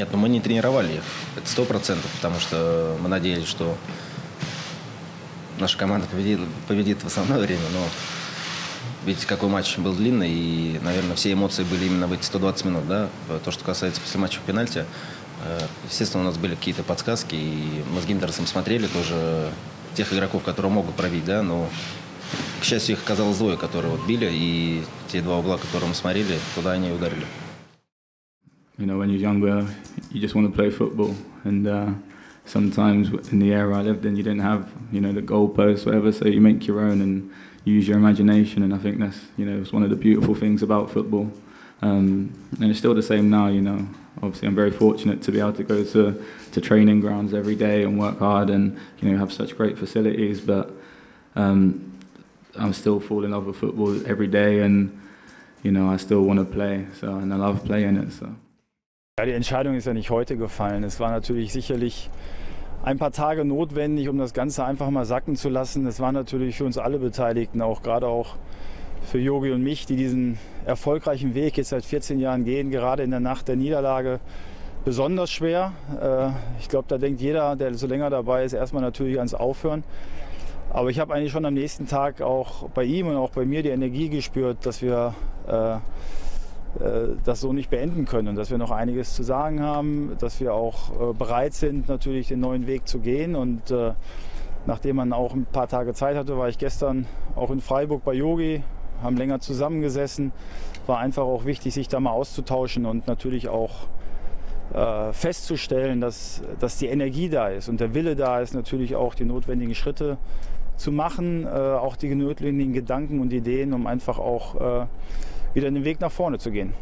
Нет, ну мы не тренировали их. Это сто процентов, потому что мы надеялись, что наша команда победит, победит в основное время, но видите, какой матч был длинный, и, наверное, все эмоции были именно в эти 120 минут, да. То, что касается после матча пенальти, э, естественно, у нас были какие-то подсказки, и мы с Гиндерсом смотрели тоже тех игроков, которые могут пробить, да, но, к счастью, их оказалось двое, которые вот били, и те два угла, которые мы смотрели, туда они и ударили. You know, when you're younger, you just want to play football, and uh, sometimes in the era I lived in, you didn't have, you know, the goalposts, whatever, so you make your own and use your imagination, and I think that's, you know, it's one of the beautiful things about football. Um, and it's still the same now, you know. Obviously, I'm very fortunate to be able to go to, to training grounds every day and work hard and, you know, have such great facilities, but um, I'm still falling in love with football every day and, you know, I still want to play, so, and I love playing it, so. Ja, die Entscheidung ist ja nicht heute gefallen. Es war natürlich sicherlich ein paar Tage notwendig, um das Ganze einfach mal sacken zu lassen. Es war natürlich für uns alle Beteiligten, auch gerade auch für Yogi und mich, die diesen erfolgreichen Weg jetzt seit 14 Jahren gehen, gerade in der Nacht der Niederlage, besonders schwer. Äh, ich glaube, da denkt jeder, der so länger dabei ist, erstmal natürlich ans Aufhören. Aber ich habe eigentlich schon am nächsten Tag auch bei ihm und auch bei mir die Energie gespürt, dass wir äh, das so nicht beenden können und dass wir noch einiges zu sagen haben, dass wir auch äh, bereit sind, natürlich den neuen Weg zu gehen. Und äh, nachdem man auch ein paar Tage Zeit hatte, war ich gestern auch in Freiburg bei Yogi, haben länger zusammengesessen. War einfach auch wichtig, sich da mal auszutauschen und natürlich auch festzustellen, dass, dass die Energie da ist und der Wille da ist, natürlich auch die notwendigen Schritte zu machen, auch die notwendigen Gedanken und Ideen, um einfach auch wieder den Weg nach vorne zu gehen.